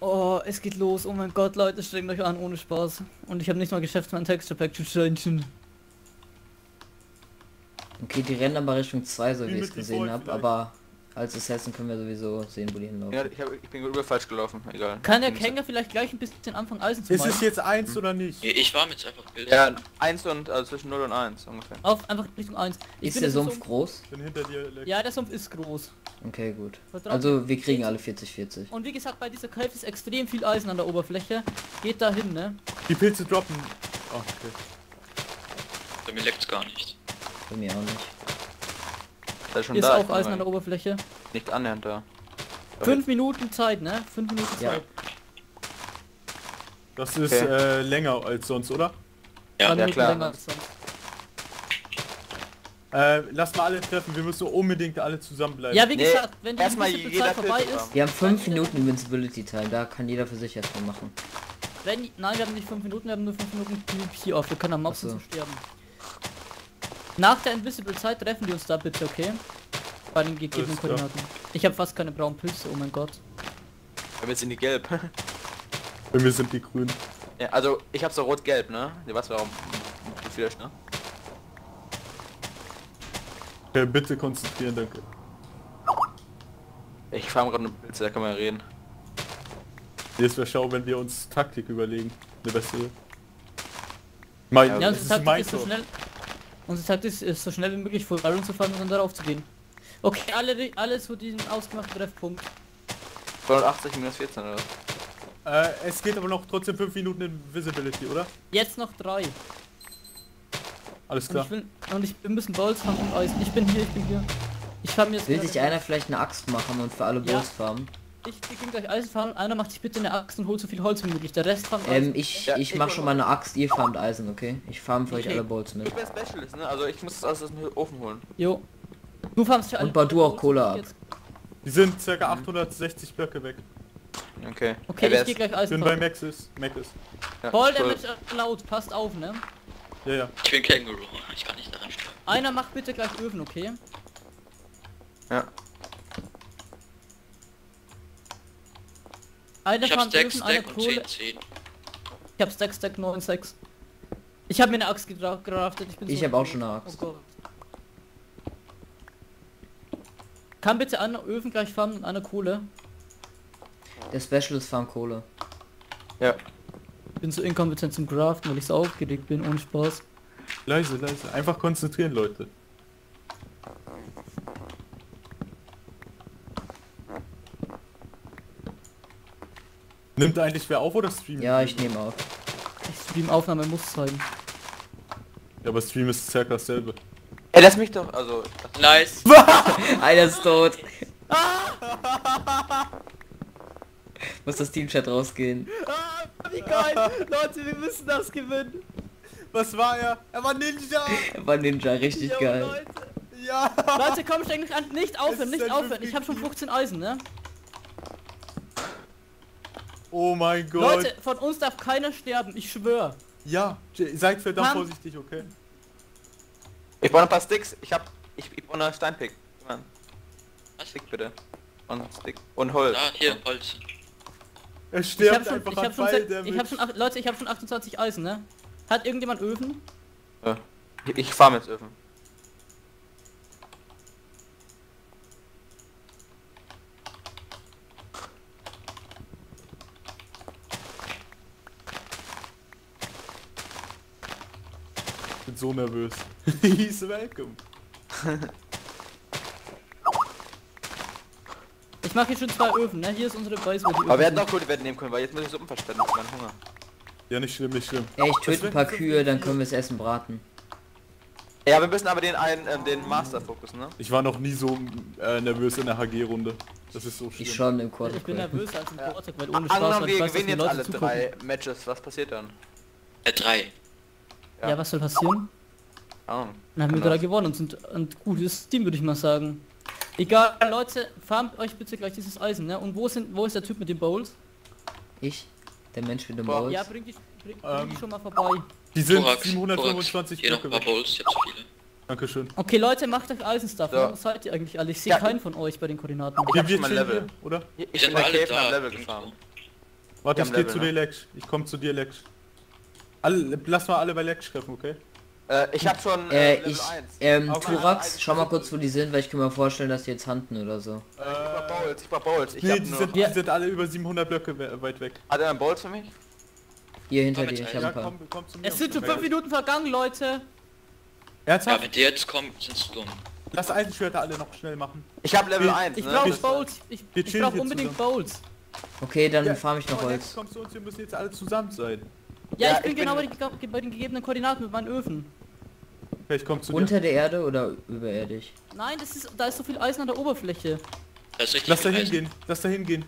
Oh, es geht los. Oh mein Gott, Leute, strengt euch an, ohne Spaß. Und ich habe nicht mal geschafft, mein Texture Pack zu changen. Okay, die rennen aber Richtung 2, so Wie ich es gesehen habe, aber als Assassin können wir sowieso sehen, wo die hinlaufen. Ja, ich, hab, ich bin über falsch gelaufen, egal. Kann der Känger vielleicht gleich ein bisschen anfangen, Eisen zu Ist es machen? jetzt eins oder nicht? Ich war mit einfach Bild. Ja, 1 und, also zwischen 0 und 1 ungefähr. Auf, einfach Richtung 1. Ist der Sumpf groß? Bin hinter dir. Lex. Ja, der Sumpf ist groß. Okay, gut. Also wir kriegen alle 40-40. Und wie gesagt, bei dieser Cave ist extrem viel Eisen an der Oberfläche. Geht da hin, ne? Die Pilze droppen. Oh, okay. Bei mir leckt's gar nicht. Bei mir auch nicht. Da ist schon Hier ist da. auch Eisen an der Oberfläche. Nicht annähernd da. Fünf Minuten Zeit, ne? Fünf Minuten Ja. Zeit. Das ist Okay. äh, länger als sonst, oder? Ja, ja, klar. länger als sonst. Äh, lass mal alle treffen. Wir müssen unbedingt alle zusammenbleiben. Ja, wie Nee, gesagt, wenn die jeder Zeit vorbei ist. Wir haben 5 Minuten Invincibility Time, da kann jeder für sich erstmal machen. wenn, nein, wir haben nicht fünf Minuten, wir haben nur fünf Minuten PvP auf. Wir können am Mobs so. zu sterben. Nach der Invisible Zeit treffen wir uns da bitte, okay? Bei den gegebenen Alles klar. Koordinaten. Ich habe fast keine braunen Pilze, oh mein Gott. Ja, wir sind die gelb. Mir sind die grün. ja, also ich hab so rot-gelb, ne? Du weißt warum. Du vielleicht, ne? Okay, bitte konzentrieren, danke. Ich farm gerade eine Pilze, da kann man ja reden. Jetzt wäre schau, wenn wir uns Taktik überlegen. Eine bessere. Mein, Ja, unsere ist Taktik mein ist so schnell. Unsere Taktik ist, so schnell wie möglich vor Iron zu fahren und dann darauf zu gehen. Okay, alle, ri- alle zu diesem ausgemachten Treffpunkt. 280 minus 14 oder? Äh, es geht aber noch trotzdem 5 Minuten Invisibility, oder? Jetzt noch drei. Alles Und klar. ich will. Und ich, wir müssen Bolz haben und Eisen. Ich bin hier, ich bin hier. Ich fahr mir jetzt. Will sich einer vielleicht eine Axt machen und für alle Ja. Farmen? Ich beginne gleich Eisen fahren. Einer macht sich bitte eine Axt und holt so viel Holz wie möglich. Der Rest farmt Ähm, ich, Ja, ich ich mach schon mal. eine Axt, ihr farmt Eisen, okay? Ich farm für euch Okay. alle Bolts mit. Ich bin Specialist, ne? Also ich muss das alles aus dem Ofen holen. Jo. Du farmst für alle. Und bau du auch Kohle und ab. jetzt- Die sind circa 860 Blöcke weg. Okay. Okay, Ey, wer ich gehe ist- gleich Ich Eisen bin bei farmen. Maxis. Maxis. ja, Voll cool. Damage laut, passt auf, ne? Ja, ja. Ich bin Känguru. Ich kann nicht daran sterben. Einer macht bitte gleich Öfen, okay? Ja. Einer Ich hab Stack, Öfen, einer Stack und Kohle. 10, 10. Ich hab Stack, Stack 9, 6. Ich habe mir eine Axt gedra- geraftet. Ich bin Ich so hab auch schon eine Axt. Oh Gott. Kann bitte einer Öfen gleich farmen und einer Kohle? Der Specialist farmt Kohle. Ja. Ich bin so inkompetent zum Craften, weil ich so aufgeregt bin, ohne Spaß. Leise, leise. Einfach konzentrieren, Leute. Nimmt eigentlich wer auf oder streamt? Ja, ich nehme auf. Ich stream Aufnahme muss sein. Ja, aber Stream ist circa dasselbe. Ey, lass mich doch, also... Nice. Einer ist tot. Muss das Teamchat rausgehen. Wie geil! Leute, wir müssen das gewinnen! Was war er? Er war Ninja! War Ninja, richtig geil. Leute. Ja! Leute, komm, steig nicht an! Nicht aufhören, nicht aufhören! Ich habe schon 15 Eisen, ne? Oh mein Gott! Leute, von uns darf keiner sterben, ich schwör. Ja, seid verdammt Mann. vorsichtig, okay? Ich brauche ein paar Sticks. Ich hab... Ich, ich brauche eine Steinpick. Mann. Was? Stick bitte. Und Stick. Und Holz. Da, hier, Holz. Er Ich stirbt hab schon, einfach ich an hab schon, ich hab schon, Leute, ich habe schon 28 Eisen, ne? Hat irgendjemand Öfen? Ja. Ich, ich farm jetzt Öfen. Ich bin so nervös. He's welcome. Ich mache hier schon zwei Öfen, ne? Hier ist unsere Base, wo die Aber wir hätten auch gute Wetten nehmen können, weil jetzt muss ich Suppen verschwenden für meinen Hunger. Ja, nicht schlimm, nicht schlimm. Ja, ich töte ein paar Kühe, dann können wir das Essen braten. Ja, wir müssen aber den einen, ähm, den Master fokussen, ne? Ich war noch nie so äh, nervös in der HG-runde. Das ist so schlimm. Ich schon im sind. Quarter. Ich bin nervöser als im Ja. Quartek, weil ohne Spaß, Angenommen, ich wir weiß, gewinnen jetzt alle zugucken. drei Matches. Was passiert dann? Äh, 3. Ja. Ja. was soll passieren? Oh. Dann haben wir drei gewonnen und sind ein gutes Team, würde ich mal sagen. Egal, Leute, farmt euch bitte gleich dieses Eisen, ne? Und wo sind, wo ist der Typ mit den Bowls? Ich? Der Mensch mit dem Boah, Bowls? Ja, bring die, bring, bring Ähm, die schon mal vorbei. Die sind Thorax, 725 Hier noch Blöcke ein paar weg. Bowls, ich hab zu viele. Dankeschön. Okay, Leute, macht euch Eisenstuff. So. Wo seid ihr eigentlich alle? Ich sehe Ja. keinen von euch bei den Koordinaten. Ich hab schon mal Level. hier, oder? Ich Wir bin bei hab da. Level gefahren. Warte, ich geh Level, zu ne? dir, Lex. Ich komm zu dir, Lex. Alle, lass mal alle bei Lex treffen, okay? Äh, ich hab schon äh, Äh, Level ich, 1. ähm, Turax, schau mal kurz, wo die sind, weil ich kann mir vorstellen, dass die jetzt handen oder so. ich brauch Bowls, ich brauch Bowls. Ich Nee, die sind, Ja. die sind alle über 700 Blöcke we weit weg. Hat er einen Bowls für mich? Hier hinter Damit dir, ich habe Ja, ein paar. komm, komm zu mir. Es sind schon Okay. fünf Minuten vergangen, Leute. Ja, Ernsthaft? wenn die jetzt kommen, sind's dumm. Lass Eisenschwerter alle noch schnell machen. Ich hab Level Wir- 1, Ich ne? brauche Wir- Bowls. Ich, ich brauche unbedingt zusammen. Bowls. Okay, dann Ja, farm ich noch Holz. kommst du uns, wir müssen jetzt alle zusammen sein. Ja, Ja, ich bin ich genau bin- bei, den, bei den gegebenen Koordinaten mit meinen Öfen. Okay, ich zu dir. Unter der Erde oder überirdisch? Nein, das ist, da ist so viel Eisen an der Oberfläche. Lass da hingehen, lass da hingehen.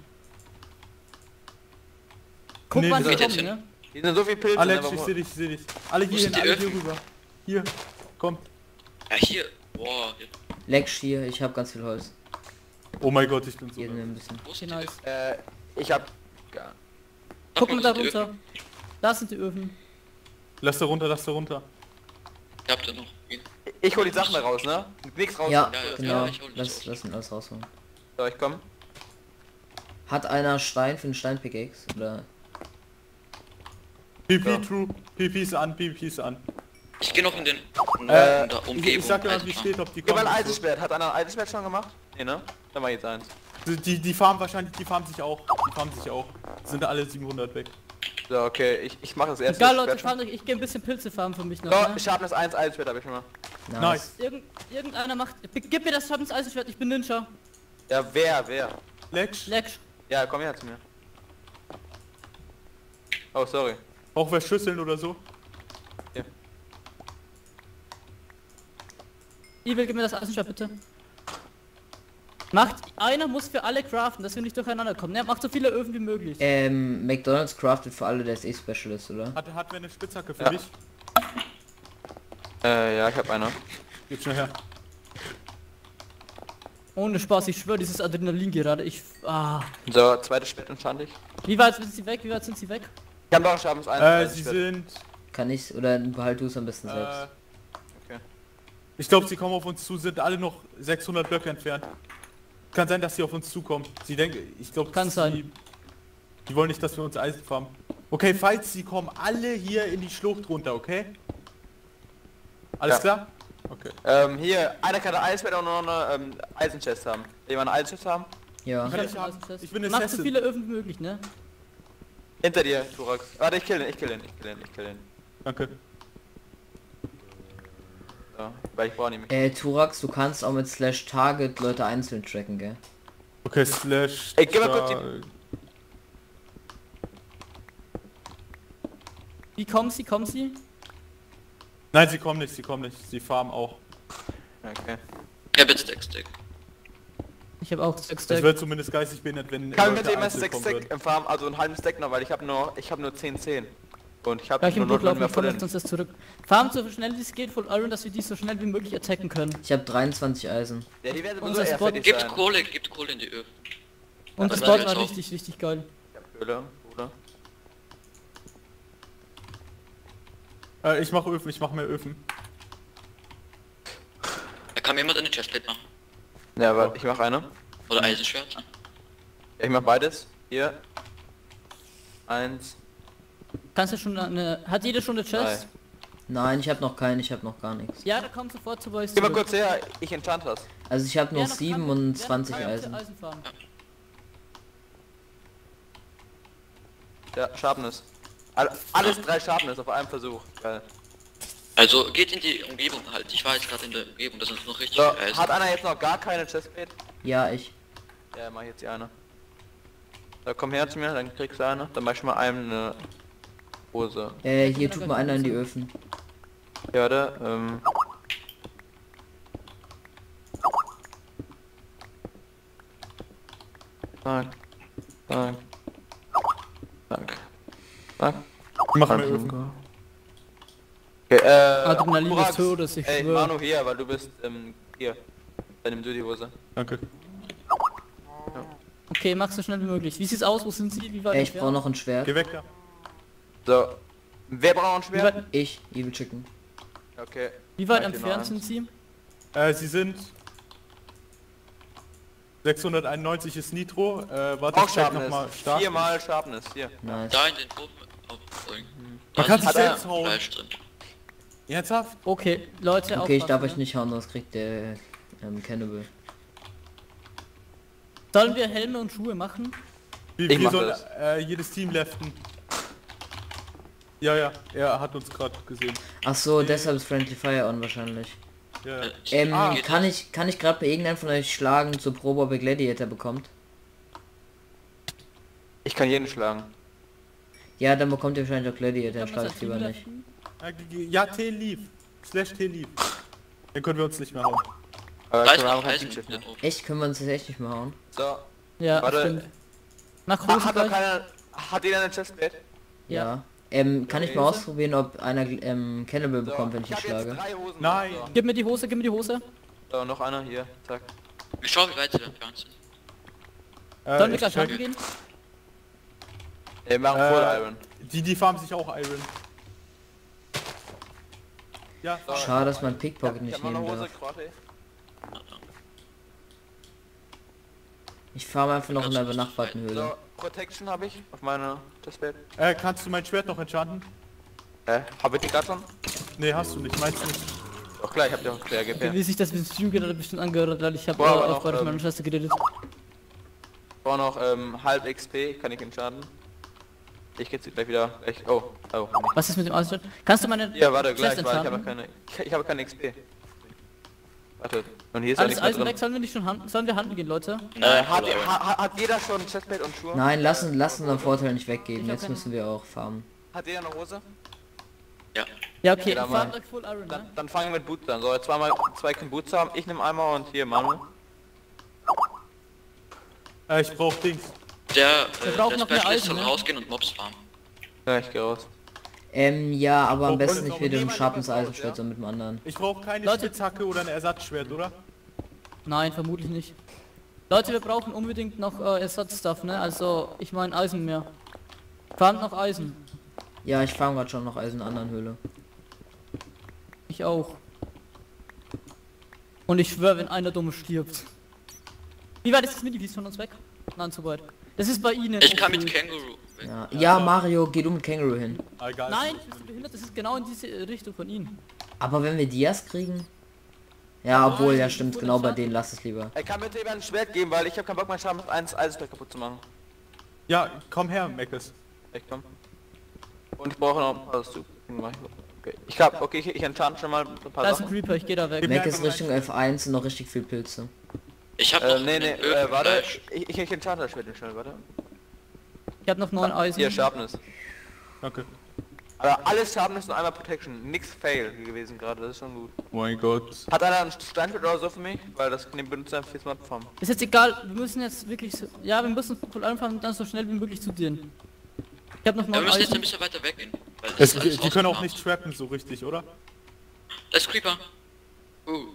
Guck Nee, sie sind kommen, jetzt ne? Hier sind so viele Pilze, Alex, ich seh dich, ich seh dich. Alle hier hin, die alle hier rüber. Hier, komm. Ja, hier. Boah, hier. Lex hier, ich habe ganz viel Holz. Oh mein Gott, ich bin so... Hier ein bisschen. Wo die nice. Äh, ich hab... Ja. Guck mal da sind die runter. Öfen? Da sind die Öfen. Lass da runter, lass da runter. Ihr habt ihr noch. Hier. Ich hol die Sachen da raus, ne? Nix raus. Ja, ja, ja, genau. ich hol das Lass, lass ihn alles rausholen. So, ich komm. Hat einer Stein für einen Steinpickaxe? Oder? PP Ja. true, PP ist an, PP ist an. Ich gehe noch in den in Äh, der ich, Umgebung. ich sag dir mal, wie steht, ob die kommen. ein und so. Eisenschwert. Hat einer ein Eisenschwert schon gemacht? Nee, ne? Dann mach ich jetzt eins. Die, die, die farmen wahrscheinlich, die farmen sich auch. Die farmen sich auch. Sind alle 700 weg. So, okay. Ich, ich mach das erste Egal, Leute, fahren euch. Ich gehe ein bisschen Pilze farmen für mich noch. So, Ne? ich hab das 1 Eisenschwert, hab ich schon mal. Nice. Nice. Irgend, irgendeiner macht. Gib mir das Schattens Eisenschwert, ich bin Ninja. Ja, wer, wer? Lex, Leck. Ja, komm her zu mir. Oh, sorry. auch wer Schüsseln oder so? Evil, gib mir das Eisenschwert bitte. Macht, einer muss für alle craften, dass wir nicht durcheinander kommen. Ne? Macht so viele Öfen wie möglich. Ähm, McDonald's craftet für alle, der ist eh Specialist, oder? Hat, hat wer eine Spitzhacke für Ja. dich? Äh, ja, ich hab eine. Gib schnell her. Ohne Spaß, ich schwöre, dieses Adrenalin gerade. Ich. Ah. So, zweites Schwert entstand ich. Wie weit sind sie weg? Wie weit sind sie weg? Ich hab noch eins Äh, sie Eisenschwert. sind... Kann ich oder behalt du es am besten Äh, selbst? Okay. ich glaube, sie kommen auf uns zu, sind alle noch 600 Blöcke entfernt. Kann sein, dass sie auf uns zukommen. Sie denken, ich glaube, Kann sie, sein. Die wollen nicht, dass wir uns Eisen farmen. Okay, falls sie kommen, alle hier in die Schlucht runter, okay? Alles Ja. klar? Okay. Ähm, hier, einer kann ein Eisschwert und noch eine ähm, Eisenchest haben. Jemand eine Eisenchest haben? Ja. Ich ein haben. Ich bin Macht so viele Öfen möglich, ne? Hinter dir, Turax. Warte, ich kill den, ich kill den, ich kill den, ich kill den. Danke. Weil ich brauche nicht mehr. Äh, Turax, du kannst auch mit Slash Target Leute einzeln tracken, gell? Okay, slash... Ey, gib mal kurz Wie kommen sie? Kommen sie? Nein, sie kommen nicht, sie kommen nicht. Sie farmen auch. Okay. Ja, bitte Stack, Stack. Ich habe auch Stack. wird zumindest geistig behindert, wenn Kann ich mit dem einzeln 6 kommen Stack würden. im Farm, also einen halben Stack noch, weil ich habe nur, ich habe nur 10, 10. Und ich habe Not Durchlauf, mehr voll sonst das zurück. Farm so schnell wie es geht von Iron, dass wir die so schnell wie möglich attacken können. Ich habe 23 Eisen. Ja, die werden Unser eher Spot- Gibt. Kohle, gibt Kohle in die Öfen. Und das das war Spot war richtig, richtig geil. Ich hab Höhle, oder? Äh, ich mache Öfen, ich mache mehr Öfen. Da kann mir jemand eine Chestplate machen. Ja, aber ich mache eine. Oder Eisenschwert. Ja, ich mache beides. Hier. Eins. Kannst du schon eine... Hat jeder schon eine Chest? Nein, ich habe noch keinen, ich habe noch gar nichts. Ja, da kommt sofort zu Boys Geh mal kurz her, ich enchant das. Also ich habe noch noch 27 kann, Eisen. Eisen. Ja, Sharpness. All, alles drei Sharpness auf einem Versuch. Geil. Also geht in die Umgebung halt. Ich war jetzt gerade in der Umgebung, das ist noch richtig So, Eisen. hat einer jetzt noch gar keine Chestplate? Ja, ich. Ja, mach jetzt die eine. So, komm her zu mir, dann kriegst du eine. Dann mach ich mal einem eine Hose. Äh, hier tut mal einer in die Öfen. Ja, oder? Ähm. Dank. Dank. Dank. Dank. Ich mache mehr Öfen. Okay, äh, Adrenalin des Burak, Todes, ich Ey. Manu hier, weil du bist, ähm, hier. Bei dem die Hose. Danke. Okay, mach so schnell wie möglich. Wie sieht's aus? Wo sind sie? Wie weit Äh, ich brauche noch ein Schwert. Geh weg da. So. Wer braucht noch ein Wie Schwert? weit, Ich, Evil Chicken. Okay. wie weit noch entfernt sind sie? Äh, sie sind... 691 ist Nitro. Äh, warte, Auch ich check nochmal Sharpness. stark. Viermal Sharpness, hier. Nice. Da in den Ofen aufbringen. Man kann sich selbst hauen. Ernsthaft? Okay, Leute, Okay, ich darf aufpassen, euch nicht hauen, sonst kriegt der ähm, Cannibal. Sollen wir Helme und Schuhe machen? Wir, Ich wir mach sollen das. äh, jedes Team leften. Ja, ja, er hat uns gerade gesehen. Ach so, deshalb ist Friendly Fire on wahrscheinlich. Ja. Äh, Ähm, Ah. kann ich kann ich gerade bei irgendeinem von euch schlagen zur Probe, ob ihr Gladiator bekommt? Ich kann jeden schlagen. Ja, dann bekommt ihr wahrscheinlich auch Gladiator, Können wir schlage ich lieber nicht. Ja, T-Leaf. Slash T-Leaf. Dann können wir uns nicht mehr hauen. Aber Da ich ist kann noch auch mehr. den Ofen. Echt, können wir uns das echt nicht mehr hauen? So. Ja, Warte. stimmt. Nach Ha, Hose hat keiner... Hat jeder eine Chestplate? Ja. Ja. Ähm, kann ich mal ausprobieren, ob einer ähm, Cannibal So. bekommt, wenn ich ihn schlage? drei Hosen. Nein. Gib mir die Hose, gib mir die Hose. so, noch einer hier. Zack. Ich schau, wie weit sie entfernt sind. Äh, Sollen wir ich gleich check. handeln gehen? Wir machen Äh, Full Iron. Die, die farmen sich auch Iron. Ja, So. Schade, dass man Ich Pickpocket ich nicht nehmen Hose, darf. Krotte. Ich fahre einfach noch in der benachbarten Höhle. So, Protection habe ich auf meiner Chestplate. äh, kannst du mein Schwert noch enchanten? Äh, hab ich die gerade schon? Nee, hast du nicht, meinst du nicht? Doch klar, ich hab die auch sehr GP. Wie sich das mit dem Stream gerade bestimmt angehört, weil ich habe auch noch, gerade mit ähm, meiner Schwester geredet. War noch ähm, halb XP, kann ich entscheiden. Ich geh jetzt gleich wieder. Gleich, oh, oh. Was ist mit dem Ausschnitt? Kannst du meine Ja, warte, gleich, weil ich habe keine. Ich, ich habe keine XP. Warte. Und hier ist Alles drin. weg, sollen wir nicht schon handeln? Sollen wir handeln gehen, Leute? Äh, hat, Full Iron. ha, hat jeder schon Chestplate und Schuhe? Nein, lassen, lassen unseren Vorteil nicht weggeben. Jetzt müssen wir auch farmen. Hat jeder eine Hose? Ja. Ja, okay, Ja, euch Full Iron, ne? Dann, dann fangen wir mit Boots an. So, jetzt zweimal zwei können Boots haben. Ich nehme einmal und hier Manu. Äh, ich brauch Dings. Der, Wir äh, brauchen der noch mehr soll ne? rausgehen und Mobs farmen. Ja, ich geh raus. Ähm, ja, aber am besten und- nicht und mit dem jemand Sharpens etwas aus, Eisenschwert, ja? sondern mit dem anderen. Ich brauche keine Leute- Spitzhacke oder ein Ersatzschwert, oder? Nein, vermutlich nicht. Leute, wir brauchen unbedingt noch äh, Ersatzstuff, ne? Also, ich meine Eisen mehr. Fahren noch Eisen. Ja, ich farm gerade schon noch Eisen in anderen Höhle. Ich auch. Und ich schwöre, wenn einer dumm stirbt. Wie weit ist das Minivies von uns weg? Nein, zu weit. Das ist bei Ihnen. Ich kann mit. Känguru. Ja, ja Mario, geh du mit Känguru hin. Nein, bist du behindert? Das ist genau in diese Richtung von Ihnen. Aber wenn wir Dias kriegen? Ja, obwohl, ja stimmt, ich genau bei denen lass es lieber. Er kann mir jemand ein Schwert geben, weil ich habe keinen Bock, mein Schaden mit 1 Eisberg kaputt zu machen. Ja, komm her, Meckes. Echt, komm. Und ich brauche noch ein paar Soup. Okay. Ich hab, okay, ich, ich enchant schon mal ein paar Da ist ein. Creeper, ich gehe da weg. Mac ist Richtung F1 und noch richtig viel Pilze. Ich hab Äh, noch nee, nee, äh, warte. Ich, ich, ich enchant das Schwert nicht schnell, warte. Ich habe noch neun Eisen. Hier, Sharpness. Danke. Aber alles Sharpness und einmal Protection. Nix Fail gewesen gerade, das ist schon gut. Oh mein Gott. Hat einer ein Steinschwert oder so für mich? Weil das kann den Benutzer einfach jetzt mal performen. Ist jetzt egal, wir müssen jetzt wirklich so, Ja, wir müssen voll anfangen und dann so schnell wie möglich zu denen. Ich habe noch Ja, wir neun müssen jetzt ein Eisen. bisschen weiter weggehen. Weil das Es, die, können auch nicht trappen so richtig, oder? Da ist Creeper. Uh,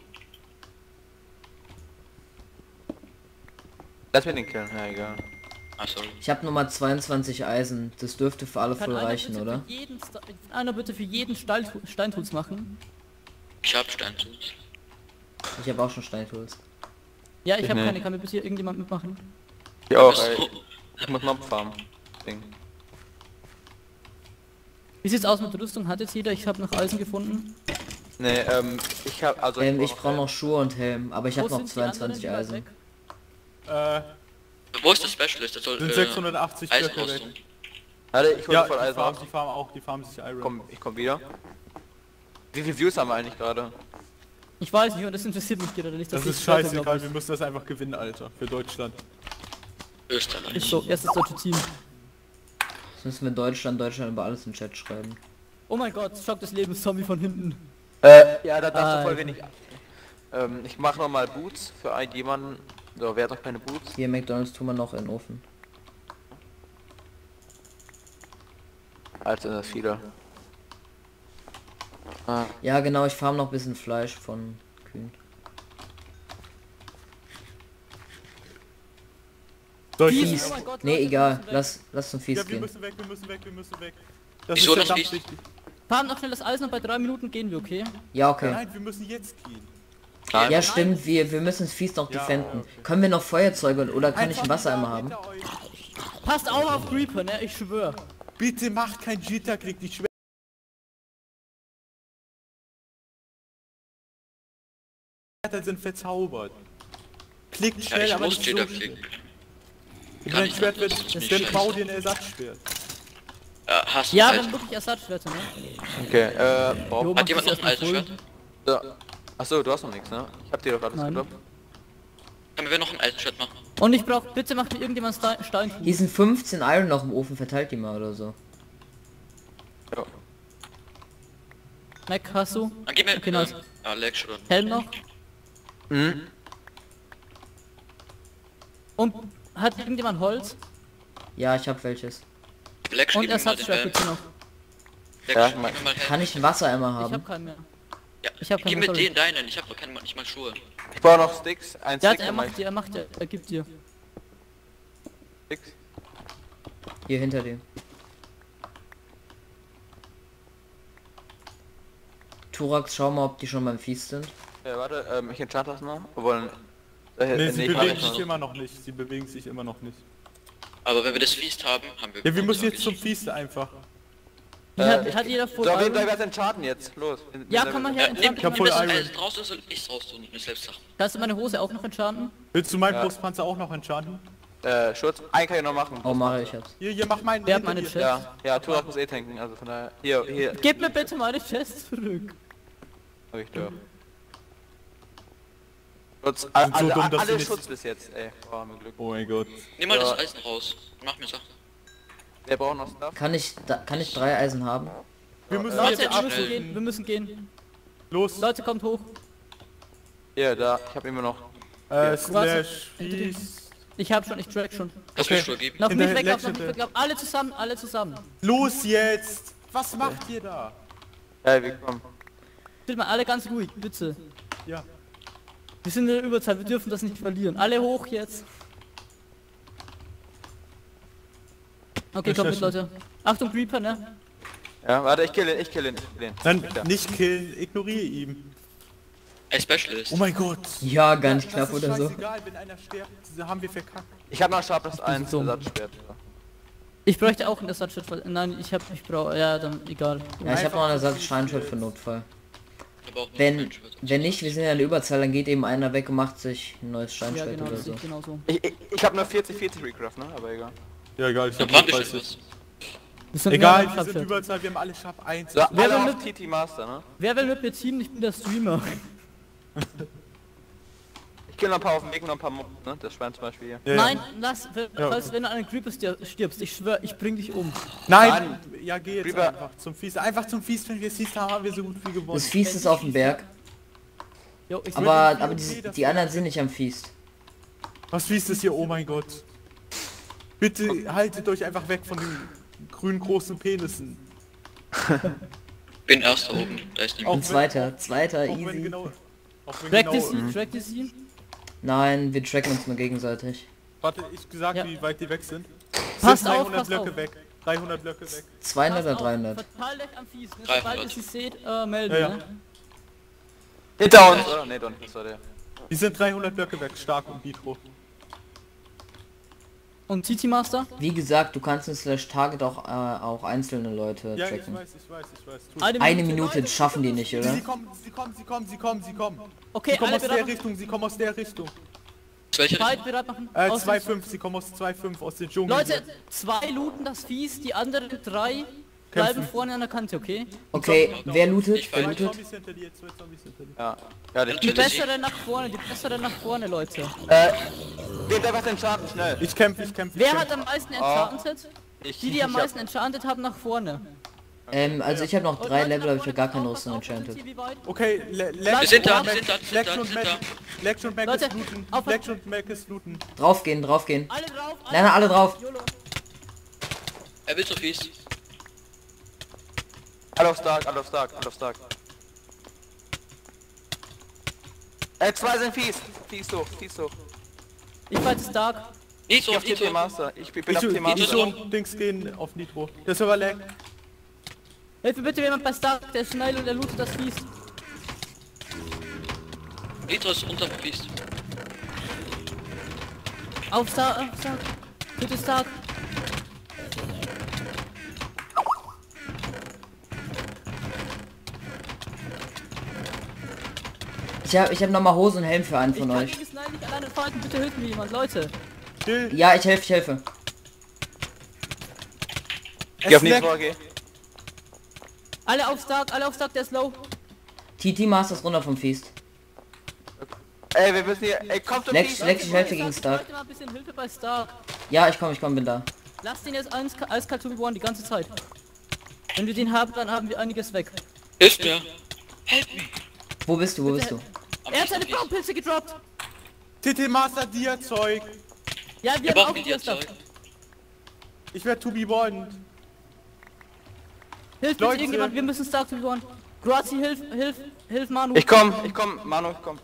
Lass mir den killen, ja egal. Sorry. Ich habe Nummer 22 Eisen. Das dürfte für alle Kann voll reichen, bitte oder? Jeden einer bitte für jeden Stein Steintools machen? Ich hab Steintools. Ich habe auch schon Steintools. Ja, ich Ich habe keine, kann mir bitte irgendjemand mitmachen? Ich auch, ey. Ich muss Mob farmen. Ding. Wie sieht's aus mit Rüstung? Hat jetzt jeder? Ich habe noch Eisen gefunden. Nee, ähm, ich hab, also Ähm, ich brauch brauche noch Schuhe und Helm, aber ich habe noch sind die anderen? 22 Wie weit Eisen. weg? Äh, Wo ist der Specialist? Der soll sind äh, 680 Blöcke weg. Eisenrüstung. Warte, ich hol Ja, voll die Eisen raus. die farmen auch, die farmen sich Iron. Komm, ich komm wieder. Wie viele Views haben wir eigentlich gerade? Ich weiß nicht und das interessiert mich gerade nicht. Das dass ist scheißegal, wir müssen das einfach gewinnen, Alter. Für Deutschland. Österreich. ich. Ist so, erstes deutsche Team. Jetzt müssen wir Deutschland, Deutschland über alles im Chat schreiben. Oh mein Gott, Schock des Lebens, Zombie von hinten. Äh, ja, da darfst du voll wenig. Ähm, ich mach noch mal Boots für einen jemanden. So, wer hat noch keine Boots? Hier McDonalds tun wir noch in den Ofen. Alter, das viele. Ah, Ja genau, ich farm noch ein bisschen Fleisch von Kühen. Deutschland. Fies. Oh mein Gott, Nee, Leute, wir egal. Lass, lass zum Fies Ja, wir gehen. müssen weg, wir müssen weg, wir müssen weg. Das Wieso ist das verdammt nicht? wichtig. Fahren noch schnell das Eisen und bei drei Minuten gehen wir, okay? Ja, okay. Nein, wir müssen jetzt gehen. Nein. Ja, stimmt, wir, wir müssen das Vieh noch Ja, defenden. okay. Können wir noch Feuerzeuge oder kann ich ein Wassereimer haben? Passt auf auf Creeper, ne? Ich schwör. Bitte macht kein Jitterklick, die Schwert sind verzaubert. Klickt Ja, schnell, ich aber muss nicht so klicken. Wenn Kann dein ich Schwert nicht, wird, dann bau dir ein Ersatzschwert. Äh, hast du Ja, Eisen? wirklich Ersatzschwerter, ne? Okay, äh, Bob. Hat jemand noch ein erstmal Eisenschwert? Ja. Achso, du hast noch nichts, ne? Ich hab dir doch alles Nein. gedroppt. Können wir noch ein Eisenschwert machen? Und ich brauch, bitte macht mir irgendjemand Stein. Stein Hier sind 15 Iron noch im Ofen, verteilt die mal oder so. Ja. Mac, hast du? Dann gib mir Okay, äh, nice. Alex oder... Helm noch? Mhm. Und hat irgendjemand Holz? Ja, ich hab welches. Lex, Und Ersatzschwert Helm. bitte noch. Ja, mir mein-. Kann ich einen Wassereimer Ich haben? hab keinen mehr. Ja, ich hab gib keine mir den deinen, ich hab kein, nicht mal Schuhe. Ich brauche noch Sticks. Ein Ja, Stick er macht dir, er macht dir, er gibt dir. Sticks. Hier hinter dem. Turax, schau mal, ob die schon beim Vieh sind. Ja, warte, ähm, ich enchant das noch. Wir wollen... Äh, Nee, sie bewegen sich noch. immer noch nicht. Sie bewegen sich immer noch nicht. Aber wenn wir das Feast haben, haben wir... Ja, wir müssen jetzt zum Fieste einfach. Äh, hat, hat jeder voll So, Iron? wir werden enchanten jetzt. Los. Ja, kann man Ja, enchanten. Ich hab das Iron. Raus, oder soll ich's raus tun? Selbstsache. Kannst du meine Hose auch noch enchanten? Willst du meinen Ja. Brustpanzer auch noch enchanten? Äh, Schutz. Einen kann ich noch machen. Oh, mache ich hab's. Hier, hier, mach meinen. Wer hat meine. Chest? Ja, ja, Turak muss eh tanken, also von daher. Hier, hier. Gib mir bitte meine Chest zurück. Hab ich doch. Schutz. Alle, so dumm, alle, Schutz bis jetzt, ey. Oh, wir Glück. Oh mein Gott. Nimm mal Ja. das Eisen raus. Mach mir Sachen. Wer braucht noch Stuff? Kann ich, da, kann ich drei Eisen haben? Wir müssen Leute, jetzt wir müssen gehen, wir müssen gehen. Los. Leute, kommt hoch. Hier, da. Ich hab immer noch. Äh, slash Warte. Fies. Ich hab schon, ich track schon. Schuhe geben? Noch nicht weglaufen, noch nicht weglaufen. Alle zusammen, alle zusammen. Los jetzt! Was macht ihr da? Hey, wir kommen. Bitte mal alle ganz ruhig, bitte. Ja. Wir sind in der Überzahl, wir dürfen das nicht verlieren. Alle hoch jetzt. Okay, kommt mit, Leute. Achtung, Creeper, ne? Ja, warte, ich kill ihn, ich kill ihn, ich kill ihn. Dann Ja. nicht killen, ignoriere ihn. Ey, Specialist. Oh mein Gott. Ja, ganz Das knapp oder so. scheißegal, wenn einer stirbt, haben wir verkackt. Ich hab noch Sharpness 1 dumm. Ersatzschwert. Ich bräuchte auch ein Ersatzschutz, weil... Nein, ich hab... Ich brauche... Ja, dann egal. Ja, ich habe noch einen Ersatz Scheinschutz für Notfall. Hab Wenn, ein wenn nicht, wir sind ja in der Überzahl, dann geht eben einer weg und macht sich ein neues Ja, Steinschwert genau, oder so. genau so. Ich, ich, ich hab nur 40, 40 Recraft, ne? Aber egal. Ja, egal, ich hab noch ich schon 30. was. Wir sind Egal, wir sind. Überzahl, wir haben alle Schab 1. So, Wer alle will mit- TT Master, ne? Wer will mit mir ziehen? Ich bin der Streamer. Ich kill noch ein paar auf dem Weg, noch ein paar Mob, ne? Das Schwein zum Beispiel hier. Ja, Nein, ja. lass... wenn- Ja. Falls, wenn du an einem Creeper stir- stirbst, ich schwör, ich bring dich um. Nein! Ja, geh jetzt Rüber. einfach zum Fies. Einfach zum Fies, wenn wir es Fies haben, haben wir so gut wie gewonnen. Das Fies ist auf dem Berg, Jo, ich aber, aber die, die anderen sind nicht am Fies. Was Fies ist hier? Oh mein Gott. Bitte haltet euch einfach weg von den grünen großen Penissen. Bin erst da oben. Da ist Auch niemand. Und zweiter, zweiter, Auch easy. genau... Auch wenn Track genau... die sie, track die sie. Nein, wir tracken uns nur gegenseitig. Warte, ich gesagt, Ja. wie weit die weg sind. Passt sind auf, 300 passt Blöcke auf. weg. 300 Blöcke weg. 200 oder Passt auf, 300? Verteilt euch am Fies, ne? 300. Sobald ihr sie seht, äh, melden, Ja, ja. ne? Hinter uns, oder? Ne, doch nicht, das war der. Die sind 300 Blöcke weg, stark und Nitro. Und TT Master? Wie gesagt, du kannst in Slash Target auch, äh, auch einzelne Leute Ja, ich tracken. weiß, ich weiß, ich weiß. Tu. Eine Minute das schaffen die nicht, oder? Sie kommen, sie kommen, sie kommen, sie kommen, sie kommen. Okay, Sie kommen alle aus der Richtung, sie kommen aus der Richtung. Aus welcher bereit, Richtung? bereit machen. Äh, Aus- 2,5, sie kommen aus 2,5, aus den Dschungel. Leute, zwei looten das Fies, die anderen drei bleiben vorne an der Kante, okay? Okay, wer lootet? Ich Wer lootet? Ja. Ja, der Die Töte sie. besseren nach vorne, die besseren nach vorne, Leute. Äh, geht einfach den Schaden schnell. Ich kämpfe, ich kämpfe. Wer kämpf. hat am meisten enchanted? Ich, Die, die am hab- meisten enchanted haben, nach vorne. Ähm, also ich habe noch drei Leute, Level, nach aber ich habe gar keine Rüstung auf, enchanted. Okay, Lex sind da, und wir Mac- Lex und Mac- ist looten. auf- Lex und Mac ist looten. Draufgehen, draufgehen. Alle drauf, Nein, nein, alle drauf. Er will so fies. Alle auf Stark, alle auf Stark, alle auf Stark. Äh, zwei sind fies. Fies hoch, fies hoch. Ich jetzt stark. Ich so bin auf auf TT Master. Ich bin auf Nitro, TT Nitro Master. und Dings gehen auf Nitro. Der Server lag. Hilf mir bitte jemand bei Stark, der ist schnell und der lootet das Fies. Nitro ist unter dem Beast. Auf Stark, auf Stark. Bitte Stark. Ich hab, ich hab nochmal Hose und Helm für einen von euch. Nein nicht alleine falten, bitte hilft mir jemand, Leute. Chill. Ja, ich helfe, ich helfe. Geh auf. Nitro, geh. Alle auf Stark, alle auf Stark, der ist low. TT Masters runter vom Feast. Ey, wir müssen hier. Ey, kommt zum Lex. Lex, ich helfe gegen Stark. Leute mal ein bisschen Hilfe bei Stark. Ja, ich komm, ich komm, bin da. Lasst ihn jetzt eiskalt to be one die ganze Zeit. Wenn wir den haben, dann haben wir einiges weg. Hilf mir! Help me! Wo bist du, wo bist du? Er hat seine. Baumpilze gedroppt. TT Master Dia Zeug. Ja, wir Wir haben auch die hier Stuff. Zeug. Ich werde to be bond. Hilf Leute. irgendjemand, wir müssen Stark to be one. Grazi, hilf, hilf, hilf Manu. Ich komm, ich komm, Manu, ich komm.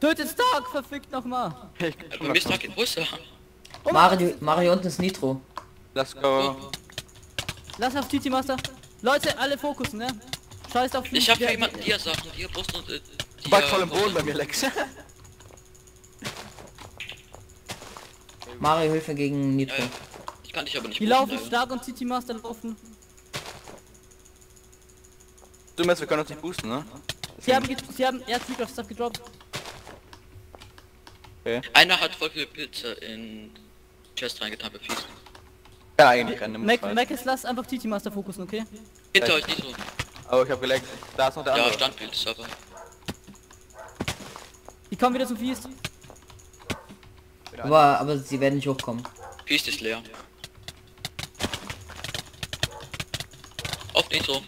Tötet Stark, verfickt nochmal. Ich, Aber Mist, Target, wo ist er? Mario, Mario unten ist Nitro. Let's go. Lass auf TT Master. Leute, alle fokussen, ne? Scheiß auf Ich hab ja jemanden, die Sachen, die Brust und äh, Dia- voll im Boden bei mir, Lex. Mario Hilfe gegen Nitro. Äh, ich kann dich aber nicht Die boosten, laufen Alter. stark und TT Master laufen. Du meinst, wir können uns nicht boosten, ne? Sie haben, ge- sie haben erst Recraft Stuff gedroppt. Okay. Einer hat voll viele Pilze in Chest reingetan bei Feast. Ja, eigentlich rennen. Mac, Mac ist lass einfach TT Master fokussen, okay? Hinter euch Nitro. Oh, ich hab geleckt. Da ist noch der Ja, andere. Standbild, aber. Die kommen wieder zum Feast. Aber, aber sie werden nicht hochkommen. Feast ist leer. Auf Nitro.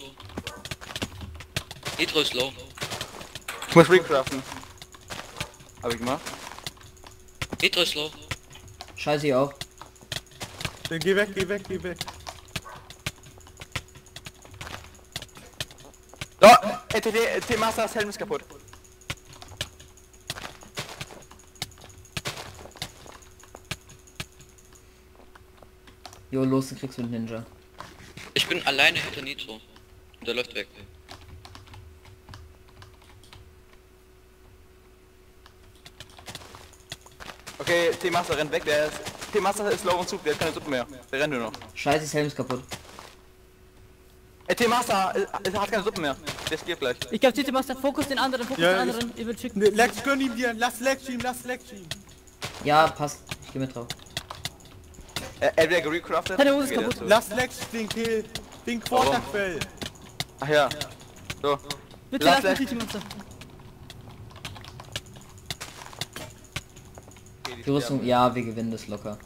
Nitro ist low. Ich muss recraften. Hab ich gemacht. Nitro ist low. Scheiße ich auch. Dann geh weg, geh weg, geh weg. So, ey, TT, T Masters Helm ist kaputt. Jo, los, du kriegst du einen Ninja. Ich bin alleine hinter Nitro. Und der läuft weg. Okay, T Master rennt weg, der ist. T Master ist low und Zug, der hat keine Suppe mehr. Der rennt nur noch. Scheiße, das Helm ist kaputt. Ey, T Master äh, äh, hat keine Suppe mehr. Der skippt gleich. Ich glaube TT Master, fokus den anderen, fokus Ja, den ich- anderen. Ihr wird schicken. Ne, Lex, gönn ihm dir. Lass Lex ihm, lass Lex ihm. Ja, passt. Ich geh mit drauf. Äh, er wird gerecraftet. Seine Hose ist kaputt. Lass Lex den Kill. Den Quarterquell. Ach ja. So. Bitte Lass lass Master. Okay, Die Rüstung, ja, wir gewinnen das locker.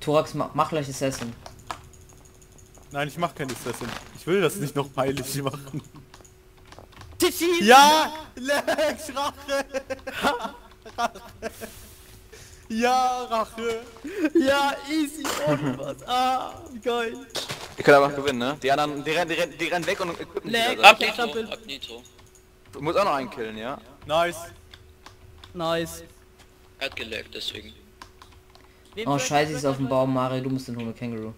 Thorax, ma mach gleich Assassin. Nein, ich mach kein Assassin. Ich will das nicht noch peinlich machen. TT! Ja! Lex, Rache! Rache! Ja, Rache! Ja, easy, ohne was. Ah, geil. Wir können aber gewinnen, ne? Die anderen, die rennen, die rennen, die rennen weg und equippen also. Ab Ja, Nitro, ab Nitro. Du musst auch noch einen killen, ja? Nice. Nice. Er hat geleckt, deswegen. Oh, scheiße, ist auf dem Baum, Mario, du musst den holen, Känguru.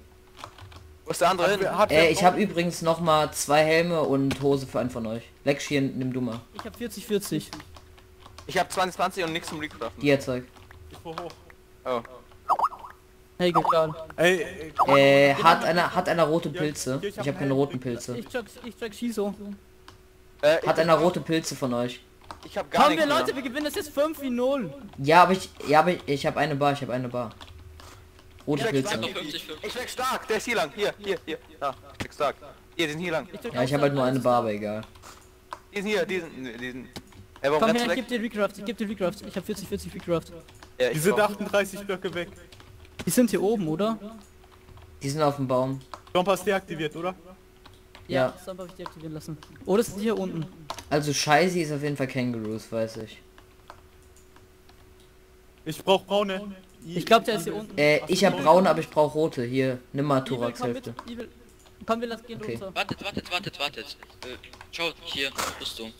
Wo ist der andere hin? Hat Äh, ich habe übrigens noch mal zwei Helme und Hose für einen von euch. Hier, nimm du mal. Ich hab 40, 40. Ich hab 2020 und nichts zum Recraften. Die Zeug. Ich hoch. Oh. Hey, klar. Ey, ey, Äh, hat einer, hat einer rote Pilze? ich Ich hab habe keine roten. Pilze. Ich track, ich track Shiso. Äh, Hat einer rote Pilze von euch? ich hab gar Kommen wir Leute, mehr. wir gewinnen das jetzt 5 wie 0. Ja, aber ich, ja, aber ich, ich habe eine Bar, ich habe eine Bar. Rote Ja, Ich Pilze. hab noch 50, 50. Ich weg stark, der ist hier lang. Hier, hier, hier. Da, ich weg stark. Hier, die sind hier lang. Ja, ich habe halt nur eine Bar, aber egal. Die sind hier, die sind, die sind. Ey, warum Komm her, ich geb dir Recraft, ich geb dir Recraft. Ich hab 40, 40 Recraft. Ja, die sind komm. 38 Blöcke weg. Die sind hier oben, oder? Die sind auf dem Baum. Kompass deaktiviert, oder? Ja. Das habe ich deaktivieren lassen. Oder sind die hier unten? Also Scheiße ist auf jeden Fall Kängurus, weiß ich. Ich brauch braune. Ich glaube, der ist hier unten. Äh, ich habe braune, aber ich brauche rote. Hier, nimm mal Evil, Thorax komm wir lassen gehen Okay. runter. Wartet, wartet, wartet, wartet. Äh, schaut, hier, Rüstung.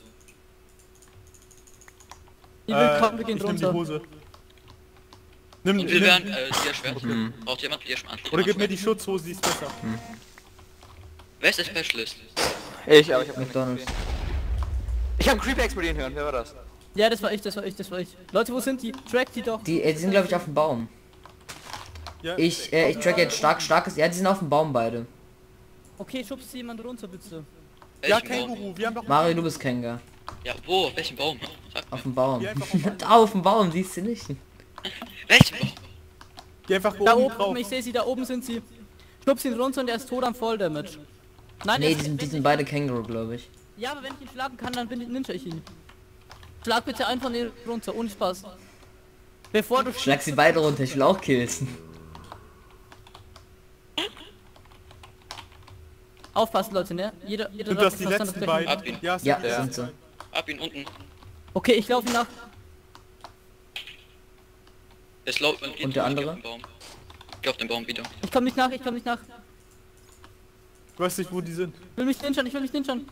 Evil, komm, wir gehen ich nehm die runter. Hose. Nimm, Und wir nimm, werden, äh, Dia Schwert. Braucht jemand Dia Schwert? oder gib mir die Schutzhose, die ist besser. Wer ist der Specialist? Ich, aber ich hab McDonald's. Ich hab einen Creeper explodieren hören, wer war das? Ja, das war ich, das war ich, das war ich. Leute, wo sind die? Track die doch. Die, äh, die sind glaube ich auf dem Baum. Ja, Ich, äh, ich track jetzt stark, starkes. Ja, die sind auf dem Baum beide. Okay, schubst jemand runter, bitte. ja? Känguru, wir haben doch Mario, du bist Kenga. Ja, wo? Welchen Baum? Auf dem Baum. Auf da auf dem Baum, siehst du nicht. Welchen Baum? Geh einfach Da oben oben, drauf. ich sehe sie, da oben sind sie. Schubst ihn runter und er ist tot am Volldamage. Nein, Nee, die sind, die sind beide Känguru, glaube ich. Ja, aber wenn ich ihn schlagen kann, dann bin ich ninja ich ihn. Schlag bitte einen von denen runter, ohne Spaß. Bevor du Schlag sie beide runter, ich will auch kills. Aufpassen, Leute, ne? Jeder, jeder Sind das die letzten das beiden? Ab ihn. Ja, Ja, die sind sie. Ab ihn unten. Okay, ich laufe ihn nach. Ist laut und der andere? Auf den Baum. Geh auf den Baum wieder. Ich komme nicht nach, ich komme nicht nach. Ich weiß nicht, wo die sind. Ich will mich ninjan, ich will mich ninjan.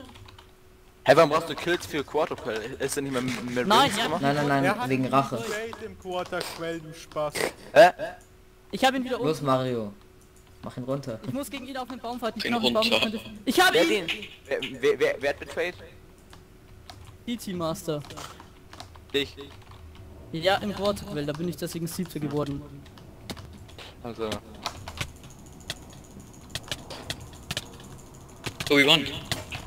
Hey, warum brauchst du Kills für Quadruple? Ist der nicht mehr mit Nein, Rings ja. gemacht? Nein, nein, Er nein, hat wegen Rache. Im Quarterquell, du Spaß. Hä? Ich habe ihn wieder Los, unten. Mario. Mach ihn runter. Ich muss gegen ihn auf den Baum fighten. Ich Bin auf den Baum runter. Ich habe Wer ihn! den? Wer, wer, wer, wer hat betrayed? PT Master. Dich. Ja, im Quarterquell, da bin ich deswegen Siebter geworden. Also. So, we won.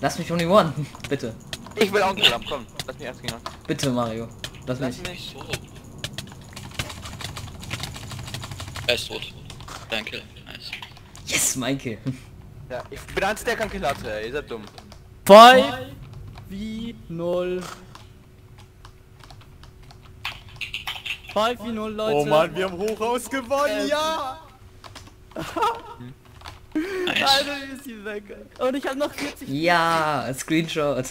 Lass mich only one. Bitte. Ich will auch haben, komm. Lass mich erst gehen. Bitte, Mario. Lass Lass mich. mich. Er ist tot. Dein Kill. Nice. Yes, mein Kill. Ja, ich bin eins, der keinen Kill hatte, ey. Ihr seid dumm. 5 wie 0. 5 wie 0, Leute. Oh Mann, wir haben Hochhaus gewonnen, ja! Alter, wie ist sie weg. Und ich habe noch 40. Ja, Screenshot.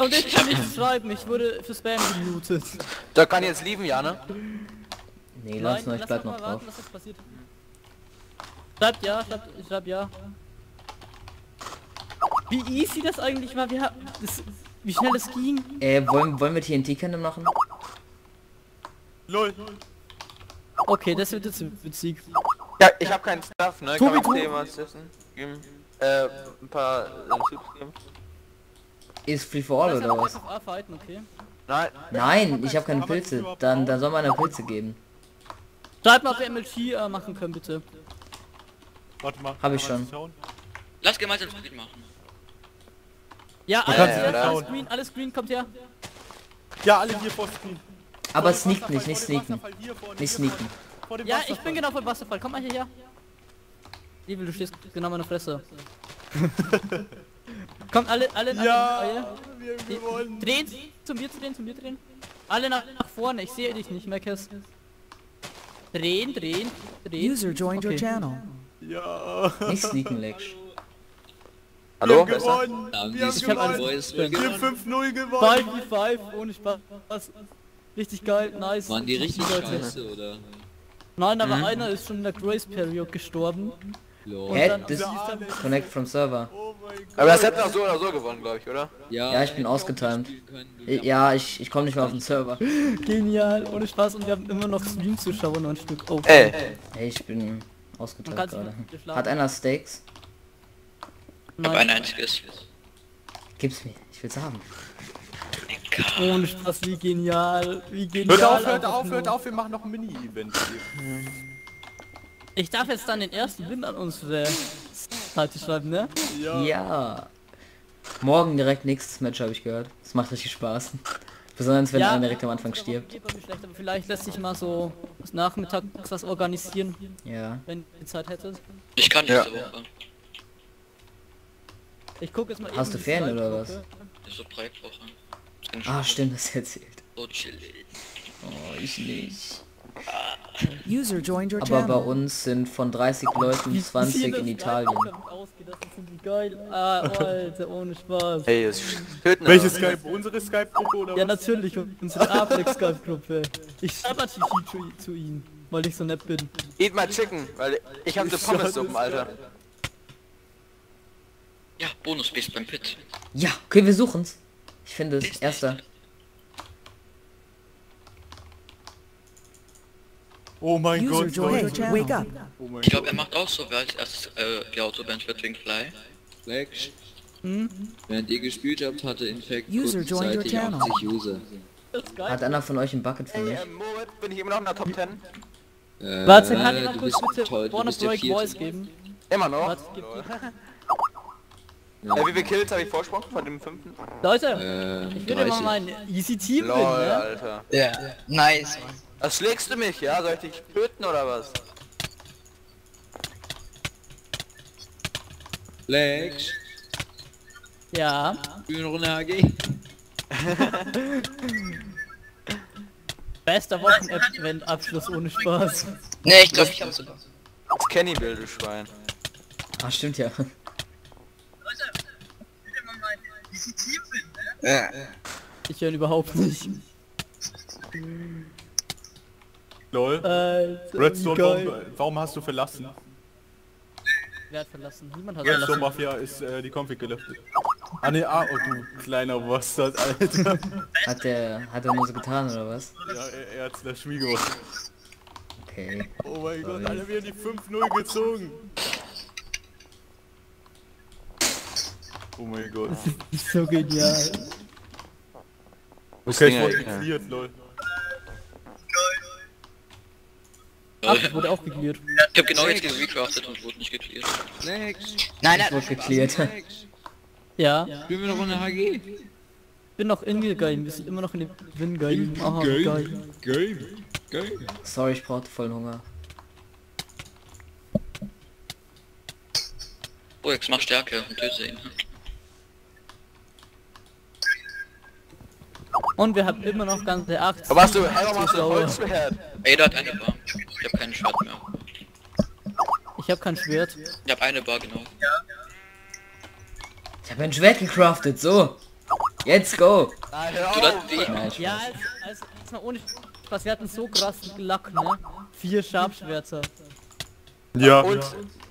Und ich kann nicht schreiben, ich wurde für Spam gemutet. Da kann ich jetzt lieben, ja, ne? Nee, lass nur, ich bleib mal noch warten, drauf. passiert. Schreibt ja, schreibt, schreibt ja. Wie easy das eigentlich war, wir haben... Das, wie schnell es ging. Äh, wollen, wollen wir TNT-Kerne machen? Lol. Okay, das wird jetzt witzig. Ja, ich hab keinen Stuff, ne? Tobi, Kann man dem was essen? Geben? Äh, ein paar äh, Soups geben? Ist Free for All oder was? okay? Nein. Nein, ich habe keine Pilze. Dann, dann soll man eine Pilze geben. Schreibt mal, ob wir MLG äh, machen können, bitte. Warte mal. Hab ich schon. Lass gemeinsam Screen machen. Ja, alles, ja, alles green, alles green, kommt her. Ja, alle hier vor Screen. Aber sneakt nicht, nicht sneaken. Nicht sneaken. Ja, ich bin genau vor dem Wasserfall. Komm mal hierher. Liebe, du stehst genau in meiner Fresse. Kommt alle, alle, alle, Ja, alle. wir haben gewonnen. Drehen, zum Bier drehen, zum Bier drehen. Alle nach, nach vorne, ich sehe dich nicht, Meckes. Drehen, drehen, drehen. User joined your Okay. channel. Ja. Nicht sneaken, Lex. Hallo? Wir haben gewonnen. Wir haben Ich hab alles- gewonnen. Wir haben 5-0 5 gewonnen. wie 5, ohne Spaß. Richtig geil, nice. Waren die richtig Leute. scheiße oder? Nein, aber einer ist schon in der Grace Period gestorben. Und Hä? Das Connect from Server. Oh. Aber das hätten wir auch so oder so gewonnen, glaube ich, oder? Ja, ich bin. I- Ja, ich, ich komme nicht mehr auf den Server. Genial, ohne Spaß und wir haben immer noch Stream-Zuschauer, noch ein Stück. Oh, Ey. Hey, ich bin sich gerade. Hat einer Steaks? Ich hab ein einziges. Gib's mir, ich will's haben. Ohne Spaß, wie genial, wie genial. Hört auf, hört auf, hört auf, wir machen noch ein Mini-Event hier. Ich darf jetzt dann den ersten Win an unsere Seite schreiben, ne? Ja. Morgen direkt nächstes Match, habe ich gehört. Das macht richtig Spaß. Besonders wenn Ja. einer direkt am Anfang stirbt. Vielleicht lässt sich mal so nachmittags was organisieren, Ja. wenn ihr Zeit hättet. Ich kann Ja. nächste Woche. Ich gucke jetzt mal Hast du Ferien oder. Das ist so Projektwoche. Kann ich Ah, stimmt, das erzählt. Chillig. Oh, ich nicht. User joined your Aber bei uns sind von 30 Leuten Wie 20 das in Italien. Ah, oh, Alter, ohne Spaß. Ey, das töten Welche. Skype? Unsere Skype-Gruppe oder Ja, was? natürlich, unsere Aflex-Gruppe. Ich schreibe natürlich zu, zu ihnen, weil ich so nett bin. Eat my chicken, weil ich hab so Pommessuppen, Alter. Ja, Bonus-Beast beim Pit. Ja, okay, wir suchen's. Ich finde es. Erster. Oh mein User Gott, Leute. Wake up. Oh mein Ich glaube, er macht auch so, wer als erstes äh, die Autoband wird wegen Fly. Flex. Hm? Während ihr gespielt habt, hatte Infekt User joined your kurzzeitig channel. 80 User. Hat einer von euch ein Bucket für mich? Äh, Moritz, bin ich immer noch in der Top 10? Äh, Warte, kann jemand du kurz bitte der Break. Voice geben? Immer noch? Warte, die. Äh, wie viele Kills habe ich Vorsprung von dem fünften? Leute, Äh, ich will immer 30. mein Easy Team Lol, bringen, ne? Alter. Ja, nice. Was schlägst du mich, ja? Soll ich dich töten oder was? Flex. Ja. AG. Bester Wochen-Event-Abschluss ohne Spaß. Ne, ich glaube, ich habe sogar. Das Kenny will, du Schwein. Ah, stimmt ja. Ja. Ich höre überhaupt nicht. Lol. Alter, Redstone, warum, warum hast du verlassen? Wer hat verlassen? Niemand hat Redstone verlassen. Mafia ist äh, die Config gelöftet. Ah ne, ah, oh du kleiner Bastard, Alter. Hat der, hat er nur so getan oder was? ja, er, er hat Slash Me gemacht. Okay. Oh mein Sorry. Gott, Alter, wir haben die 5-0 gezogen. Oh mein Gott. So genial. Okay, ich wurde geklärt, lol. Ach, ich wurde auch geklärt. Ich habe genau jetzt gerecraftet und wurde nicht geklärt. Nein, Ich nein. wurde geklärt. Ja, Spielen wir noch eine HG. bin noch in der Game. Wir sind immer noch in dem Win-Game. Aha, geil. Game. Game. Sorry, ich brauchte vollen Hunger. Oh, jetzt mach Stärke und töte ihn. Und wir haben immer noch ganze 8. Aber hast du, warum hast du. Holzschwert? Ey, da hat eine Bar. Ich habe kein Schwert mehr. Ich habe kein Schwert. Ich habe eine Bar, genau. Ich habe ein Schwert gecraftet, so. Jetzt go. Nein, Du das die. Ja, als, als, als mal ohne Spaß, wir hatten so krassen Lack, ne? Vier Scharfschwerter. Ja. Und,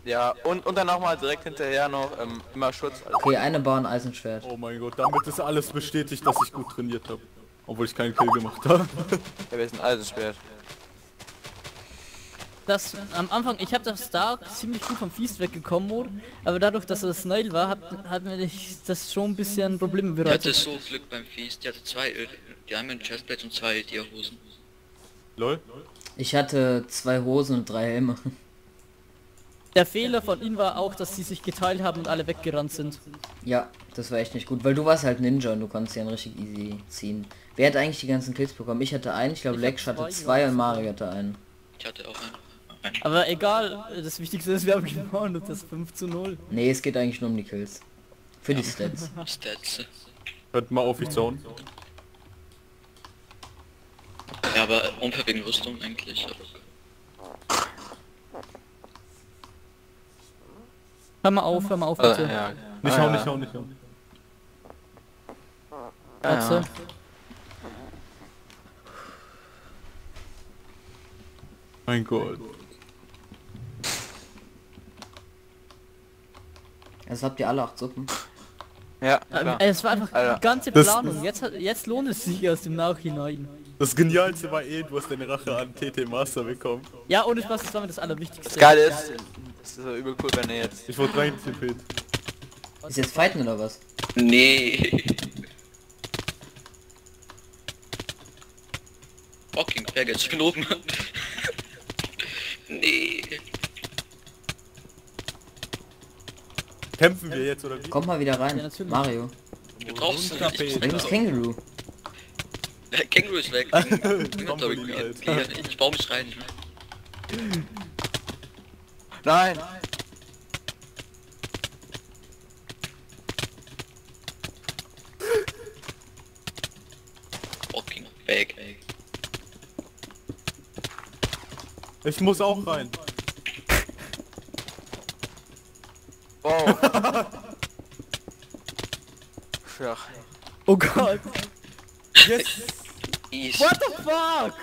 ja, und, und dann nochmal direkt hinterher noch ähm, immer Schutz. Also, Okay, eine Bar und Eisenschwert. Oh mein Gott, damit ist alles bestätigt, dass ich gut trainiert habe. Obwohl ich keinen Kill gemacht habe. ja, wir sind alles schwer. Das am Anfang, ich habe das da ziemlich gut vom Feast weggekommen, aber dadurch, dass es Snail war, hat, hat mir das schon ein bisschen Probleme Ich hatte bereitet. so Glück beim Feast. Die hatte zwei äh, Diamond Chestplates und zwei Dia-Hosen. Lol. Ich hatte zwei Hosen und drei Helme. Der Fehler von ihnen war auch, dass sie sich geteilt haben und alle weggerannt sind. Ja, das war echt nicht gut, weil du warst halt Ninja und du konntest ja richtig easy ziehen. Wer hat eigentlich die ganzen Kills bekommen? Ich hatte einen, ich glaube Lex hatte zwei, ja. und Mario hatte einen. Ich hatte auch einen. Aber egal, das Wichtigste ist, wir haben gewonnen und das 5 zu 0. Nee, es geht eigentlich nur um die Kills. Für die Stats. Stats. Hört mal auf, ich zaun. Ja, aber unfair wegen Rüstung eigentlich. Hör mal auf, hör mal auf Äh, bitte. ja. Nicht Ah, hauen, ja. nicht hauen, nicht hauen. Warte. Mein Gott. Also habt ihr alle acht Suppen. Ja, Ähm, klar. Es war einfach Alter. die ganze Das- Planung. Jetzt, jetzt lohnt es sich erst im Nachhinein. Das Genialste war eh, du hast deine Rache an TT Master bekommen. Ja, ohne Spaß, das war mir das Allerwichtigste. Das Geile ist, das ist so übel cool, wenn er jetzt... Ich wurde reingetippelt. Ist jetzt Fighten oder was? Nee. Fucking Baggage, ich bin oben. Nee. Kämpfen wir jetzt oder wie? Kommt mal wieder rein. Ja, natürlich. Mario. Du brauchst Runter, nicht. Ich das Känguru. Känguru ist weg. Trampolin, Alter. ich baue mich rein. Nein! Fucking Bag. Ich muss auch rein. Wow! ja. Oh Gott. Yes! Easy. What the fuck?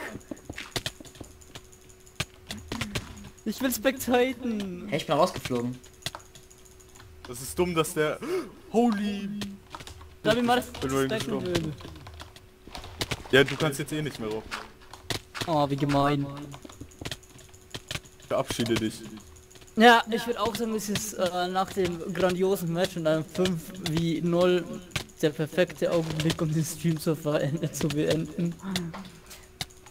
Ich will spectaten. Hey, ich bin rausgeflogen. Das ist dumm, dass der... Holy... Da ich mal das Bin. Ja, du kannst jetzt eh nicht mehr rauf. Oh, wie gemein. Verabschiede dich. Ja, ich würde auch sagen, es ist äh, nach dem grandiosen Match und einem 5 wie 0 der perfekte Augenblick, um den Stream zu, zu beenden.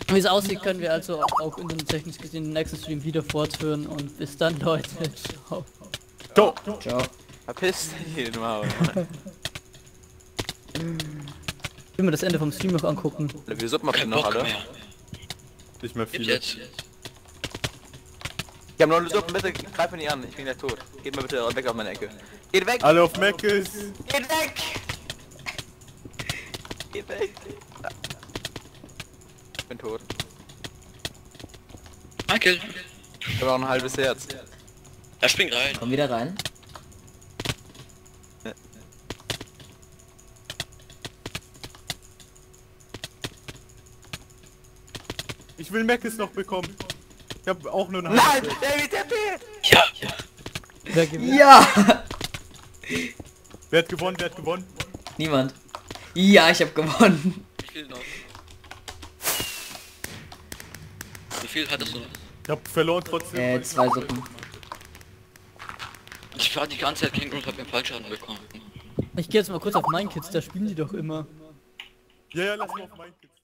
Wie es aussieht, können wir also auch in den technisch gesehen den nächsten Stream wieder fortführen und bis dann, Leute. Ciao. Ciao. Ciao. Verpiss dich, du Maul. Ich will mir das Ende vom Stream noch angucken. Ihr Kein noch alle? mehr. Nicht mehr viele. jetzt. Ich hab noch eine Suppe, bitte greif mich nicht an, ich bin gleich tot. Geht mal bitte weg aus meiner Ecke. Geht weg! Alle auf Meckes. Geht weg! Geht weg! Ich bin tot. Michael. Ich habe auch ein halbes Herz. Er springt rein. Komm wieder rein. Ich will Meckes noch bekommen. Ich habe auch nur eine Nein! David, der fehlt! Ja. Wer gewinnt? Ja! Wer hat gewonnen? Wer hat gewonnen? Niemand. Ja, ich habe gewonnen. Wie viel noch? Wie viel hattest du noch? Ich habe verloren trotzdem. Äh, zwei Suppen. Ich war die ganze Zeit Känguru und hab mir Fallschaden bekommen. Ich gehe jetzt mal kurz auf mein Kids, da spielen die doch immer. Ja, ja, lass mal auf mein Kids.